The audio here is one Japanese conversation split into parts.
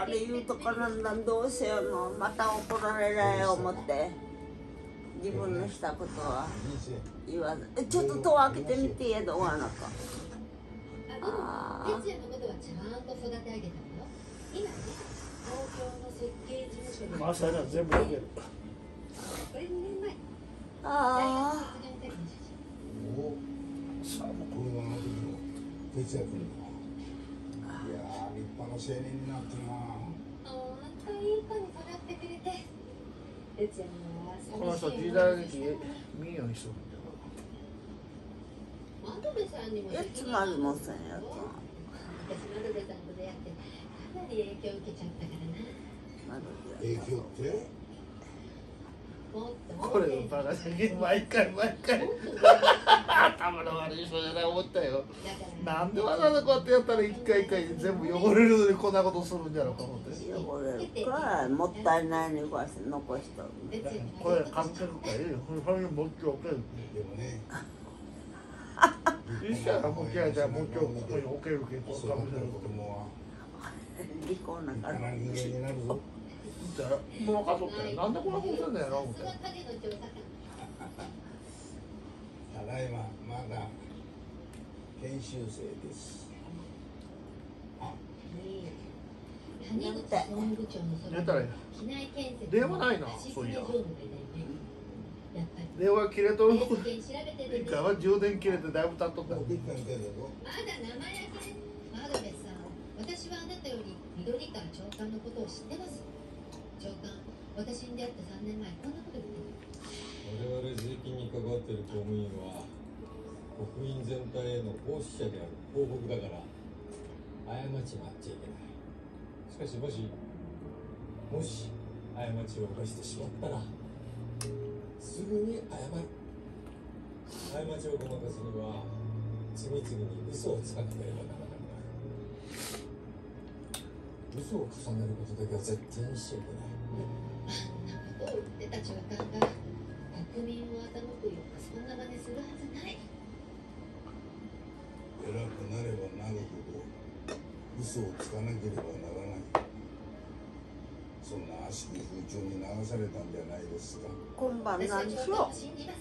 あれ言うとかなんだどうしようのまた怒られない思って。自分のしたことは。言わず。えちょっと戸を開けてみてやどうがなか。あでも哲也のことはちゃんと育て上げたのよ今ね東京の設計事務所でまさに全部できるこれ2年前あ卒業の時の写真おさあもうこれはあの時の。哲也君のいやー立派な青年になってなほんといい子に育ってくれて哲也もこの人時代劇見んようにしとるんだ窓部さんにもつまでもせんやつ私さんと出会ってかなり影響受けちゃったからな。影響ってこれバカで毎回毎回。頭の悪い人じゃない思ったよ。なんでわざわざこうやってやったら一回一回全部汚れるのにこんなことするんじゃろうか思って。汚れる。からもったいないにこう残しとこれ関係かいいよ。これもう今日置けるでもね。一緒やもう今日じゃあもう今日ここに置けるけど育てる子供は離婚なんか人間になるぞじゃあもうかそったよなんでこんなことしてんだよな思って。ただいままだ研修生です。谷口総務部長の？そば出たらいい機内建設電話ないな足そういや。電話切れとる？一回は充電切れてだいぶ経っとった。まだ名前焼けマドベスさん。私はあなたより緑川長官のことを知ってます長官私に出会って3年前こんなこと言って我々税金に関わってる公務員は国民全体への奉仕者である広告だから過ちがあっちゃいけない。しかしもしもし過ちを犯してしまったらすぐに謝る。過ちをごまかすには次々に嘘をつかなければなる嘘を重ねることだけは絶対にしちゃいけないことを言ってた長官が国民を欺くようなそんな真似するはずない偉くなればなるほど嘘をつかなければならないそんな悪しき風潮に流されたんじゃないですか。今晩私は何し長官よを信じます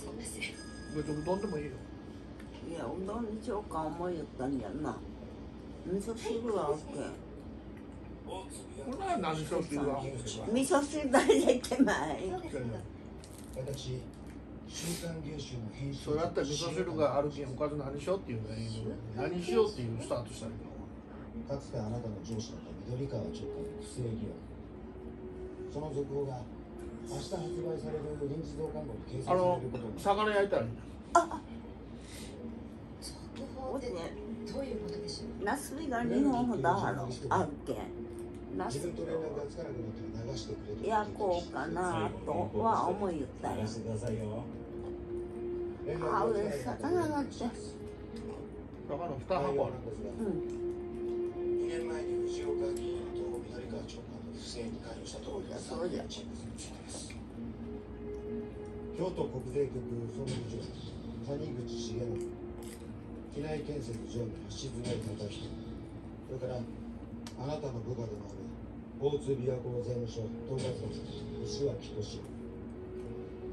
すいません別にうどんでもいいよ。ういやうどんにしようか思いよったんじゃな。味噌汁は OK これは何しようっていうわ味噌汁だけでいけない。私週刊芸集の編集それだったら味噌汁があるけんおかず何しようっていうのがいいの何しようっていうスタートしたらいいの？かつてあなたの上司だった緑川長官の不正疑惑その続報が明日発売される臨時増刊号に掲載さあのれることに魚焼いたらいい続報ってどういうことでしょうナスビが2本ほどあるあるけん。なくなったら流してくれと焼こうかなとは思いよったよ。流してくださいよ連絡あ上がつから魚があって。魚2箱ある。うん。2年前に藤岡議員と緑川長官の不正に関与したとそうじゃ京都国税局総務部長谷口重信機内建設常務橋爪忠人それからあなたの部下でもある交通琵琶湖税務署統括官西脇俊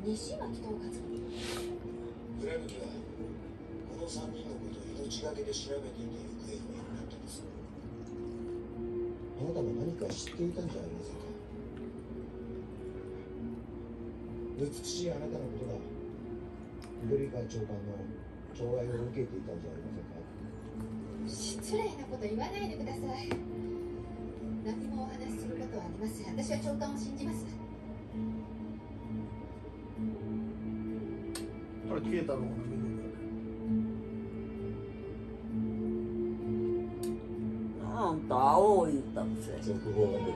西脇統括フレムにはこの3人のことを命がけで調べていて行方不明になったんですあなたも何か知っていたんじゃありませんか美しいあなたのことが緑川長官の寵愛を受けていたんじゃありませんか？失礼なこと言わないでください。何もお話しすることはありません。私は長官を信じます。これ消えたのかななんと青い言ったくせ続報が出るね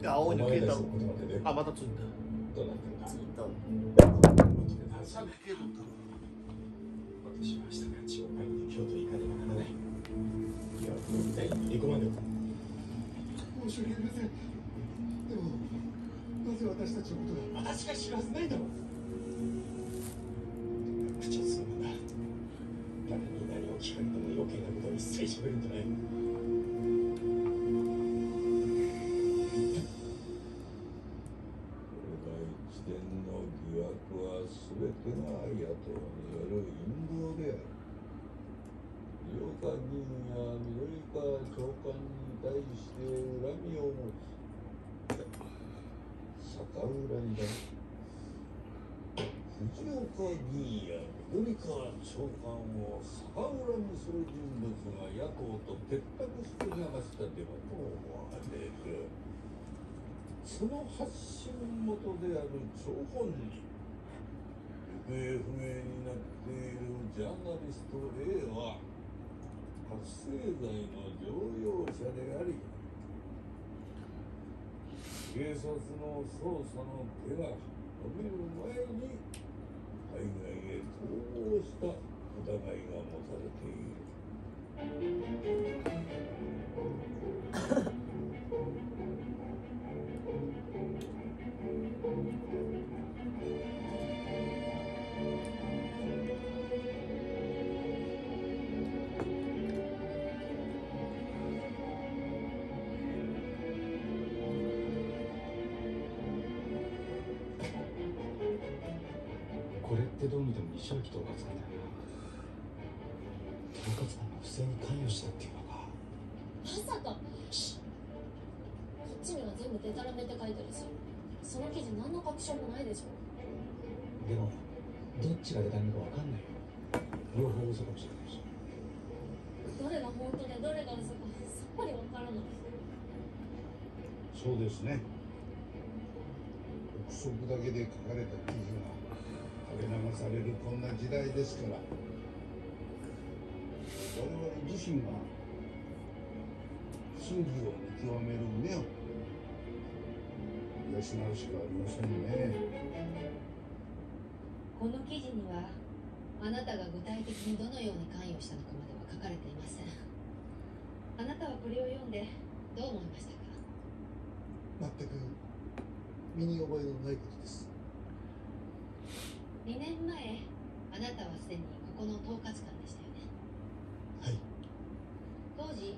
いや青に消えたあまたついたどうなってんだついとしました私は明日から地を買いに京都に行かねばならない。いやみたいに入り込まねば申し訳ありませんでもなぜ私たちのことが私が知るはずないだろう。口をするんだ誰に何を聞かれても余計なことは一切喋るんじゃない。して恨みを持つ逆恨みだ藤岡議員や緑川長官を逆恨みする人物が野党と結託して流したではと思われるその発信元である張本人行方不明になっているジャーナリスト A は覚醒剤の乗用車であり警察の捜査の手が伸びる前に海外へ逃亡した疑いが持たれこれってどう見ても西脇統括官だよな統括官が不正に関与したっていうのかまさか。こっちには全部デタラメって書いてるしその記事何の確証もないでしょ。でもどっちが出たのか分かんないよ。両方嘘かもしれないし。どれが本当でどれが嘘かさっぱりわからない。そうですね。憶測だけで書かれた記事が垂れ流されるこんな時代ですから我々自身が真偽を見極める目を養うしかありませんね。この記事にはあなたが具体的にどのように関与したのかまでは書かれていません。あなたはこれを読んでどう思いましたか？全く身に覚えのないことです2年前あなたはすでにここの統括官でしたよね。はい。当時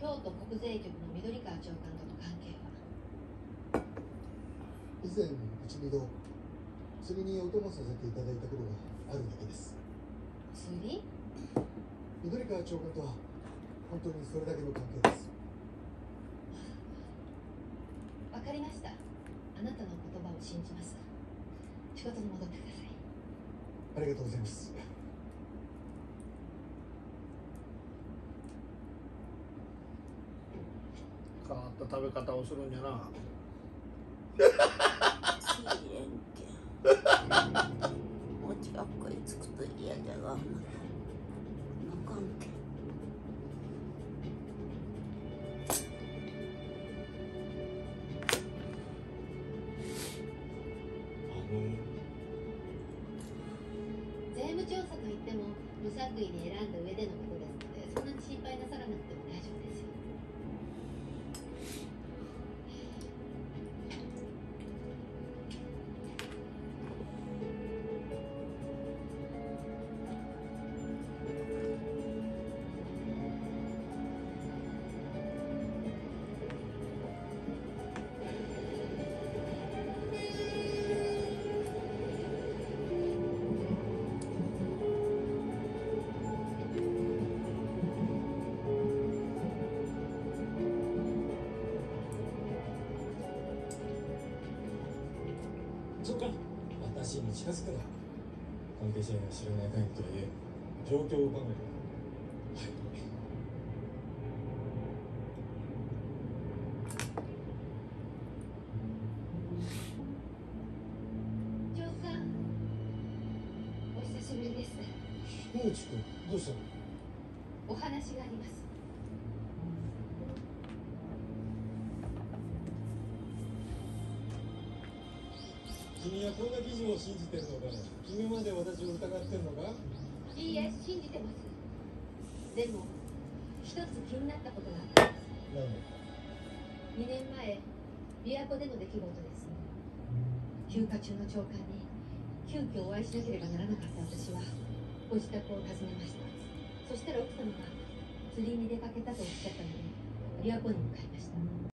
京都国税局の緑川長官との関係は？以前一二度釣りにお供させていただいたことがあるだけです。釣り？緑川長官とは本当にそれだけの関係です。わかりました。あなたの言葉を信じます。仕事に戻ってください。ありがとうございます変わった食べ方をするんじゃな。ちえんけん餅がっこいつくと嫌じゃがあかんけん。あの。税務調査といっても無作為に選ん長官私に近づくな関係者が知らない限りとはいえ状況を考えて長官お久しぶりです野内君どうしたのお話があります。君はこんな記事を信じてるのかね？君まで私を疑ってるのか？いいえ信じてます。でも一つ気になったことがあったんです何？2年前琵琶湖での出来事です。休暇中の長官に急遽お会いしなければならなかった私はご自宅を訪ねました。そしたら奥様が釣りに出かけたとおっしゃったので琵琶湖に向かいました